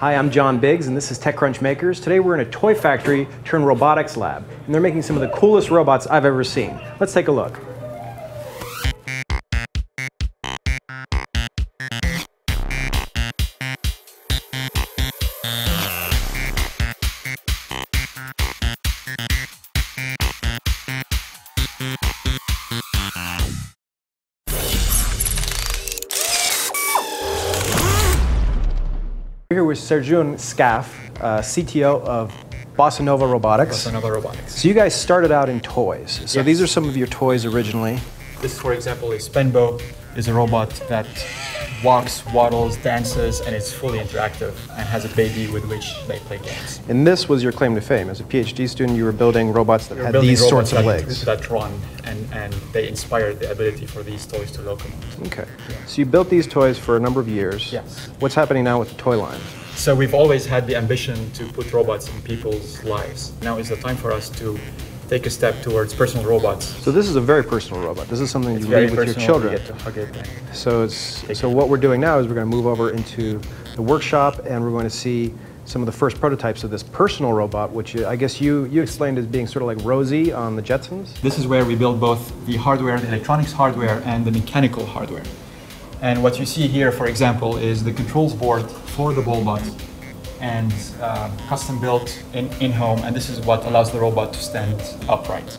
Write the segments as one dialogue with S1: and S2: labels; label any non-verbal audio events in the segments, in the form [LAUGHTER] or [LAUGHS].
S1: Hi, I'm John Biggs, and this is TechCrunch Makers. Today we're in a toy factory turned robotics lab, and they're making some of the coolest robots I've ever seen. Let's take a look. We're here with Sarjoun Skaff, uh, CTO of Bossa Nova Robotics.
S2: Bossa Nova Robotics.
S1: So you guys started out in toys. So
S2: Yes.
S1: these are some of your toys originally.
S2: This, for example, is Penbo, is a robot that walks, waddles, dances, and it's fully interactive and has a baby with which they play games.
S1: And this was your claim to fame. As a PhD student, you were building robots that had these sorts of legs.
S2: that run, and, and they inspired the ability for these toys to locomote.
S1: Okay. So you built these toys for a number of years.
S2: Yes.
S1: What's happening now with the toy line?
S2: So we've always had the ambition to put robots in people's lives. Now is the time for us to take a step towards personal robots.
S1: So this is a very personal robot. This is something
S2: It's
S1: you
S2: very
S1: leave with your children.
S2: You get to hug it.
S1: So it's so what we're doing now is we're going to move over into the workshop and we're going to see some of the first prototypes of this personal robot, which I guess you you explained as being sort of like Rosie on the Jetsons.
S2: This is where we build both the hardware, the electronics hardware, and the mechanical hardware. And what you see here, for example, is the controls board for the Ballbot and uh, custom built in, in home. And this is what allows the robot to stand upright.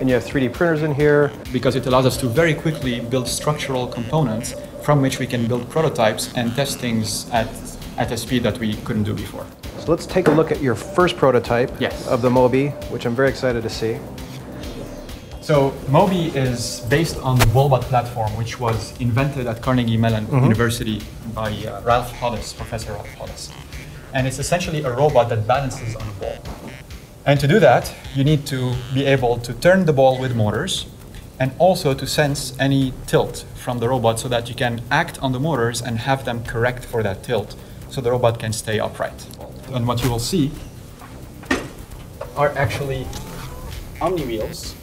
S1: And you have 3D printers in here.
S2: Because it allows us to very quickly build structural components from which we can build prototypes and test things at, at a speed that we couldn't do before.
S1: So let's take a look at your first prototype
S2: Yes.
S1: of the Mobi, which I'm very excited to see.
S2: So Mobi is based on the Ballbot platform, which was invented at Carnegie Mellon University by uh, Ralph Hollis, Professor Ralph Hollis. And it's essentially a robot that balances on a ball. And to do that, you need to be able to turn the ball with motors and also to sense any tilt from the robot so that you can act on the motors and have them correct for that tilt so the robot can stay upright. And what you will see are actually omni wheels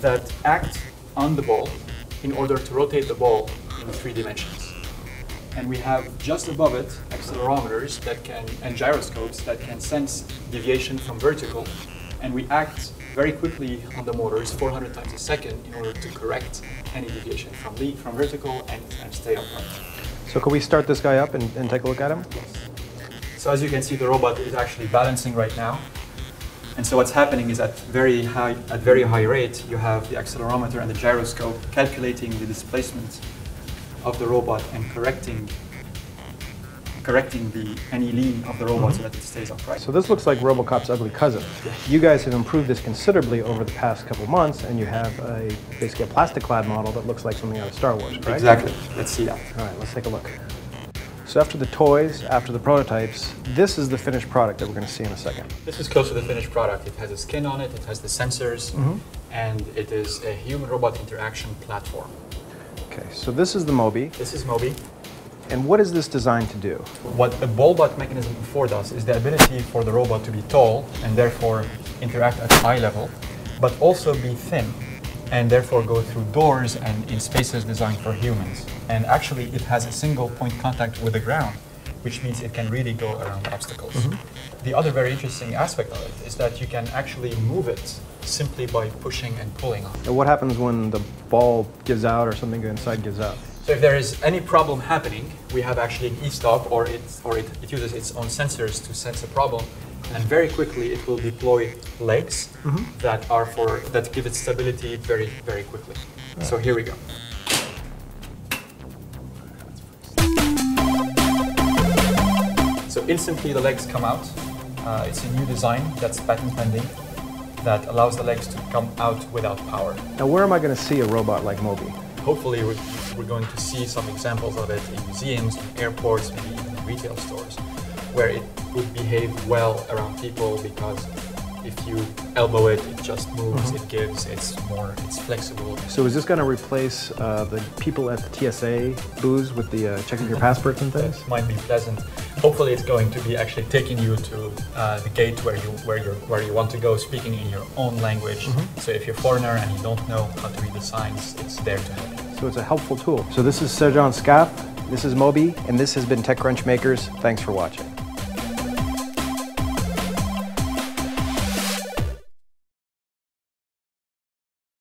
S2: that act on the ball in order to rotate the ball in three dimensions. And we have just above it accelerometers that can and gyroscopes that can sense deviation from vertical, and we act very quickly on the motors 400 times a second in order to correct any deviation from from vertical and, and stay upright.
S1: So can we start this guy up and, and take a look at him?
S2: So as you can see, the robot is actually balancing right now. And so what's happening is at very high, at very high rate, you have the accelerometer and the gyroscope calculating the displacement of the robot and correcting, correcting the any lean of the robot so mm-hmm. that it stays upright.
S1: So this looks like RoboCop's ugly cousin. You guys have improved this considerably over the past couple months, and you have a basically a plastic clad model that looks like something out of Star Wars, right?
S2: Exactly. Let's see that.
S1: All right, let's take a look. So after the toys, after the prototypes, this is the finished product that we're going to see in a second.
S2: This is close to the finished product. It has a skin on it, it has the sensors, mm-hmm. and it is a human-robot interaction platform.
S1: Okay, so this is the Mobi,
S2: This is Mobi.
S1: and what is this designed to do?
S2: What the ballbot mechanism affords us is the ability for the robot to be tall and therefore interact at eye level, but also be thin and therefore go through doors and in spaces designed for humans. And actually, it has a single point contact with the ground, which means it can really go around obstacles. Mm-hmm. The other very interesting aspect of it is that you can actually move it simply by pushing and pulling on.
S1: And what happens when the ball gives out or something inside gives out?
S2: So if there is any problem happening, we have actually an e-stop or, it, or it, it uses its own sensors to sense a problem. And very quickly it will deploy legs that are for that give it stability very, very quickly. So here we go. So instantly the legs come out. Uh, it's a new design that's patent pending that allows the legs to come out without power.
S1: Now, where am I going to see a robot like Mobi?
S2: Hopefully, we're, going to see some examples of it in museums, in airports, maybe even in retail stores, where it would behave well around people because if you elbow it, it just moves, it gives, it's more, it's flexible.
S1: So is this going to replace uh, the people at the TSA booths with the uh, checking your [LAUGHS] passports and things?
S2: Might be pleasant. Hopefully, it's going to be actually taking you to uh, the gate where you where you where you want to go, speaking in your own language. So if you're a foreigner and you don't know how to read the signs, it's there to help you.
S1: So it's a helpful tool. So this is Sarjoun Skaff, This is Mobi, and this has been TechCrunch Makers. Thanks for watching.